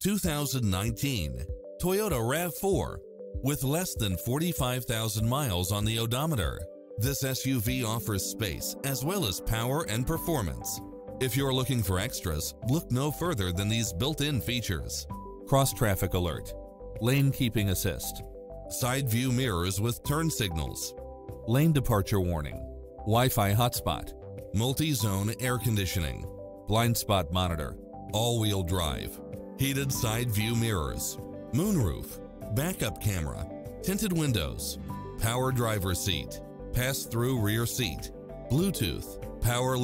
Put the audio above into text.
2019 Toyota RAV4 with less than 45,000 miles on the odometer. This SUV offers space as well as power and performance. If you're looking for extras, look no further than these built-in features. Cross traffic alert, lane keeping assist, side view mirrors with turn signals, lane departure warning, Wi-Fi hotspot, multi-zone air conditioning, blind spot monitor, all-wheel drive, heated side view mirrors, moonroof, backup camera, tinted windows, power driver seat, pass-through rear seat, Bluetooth, power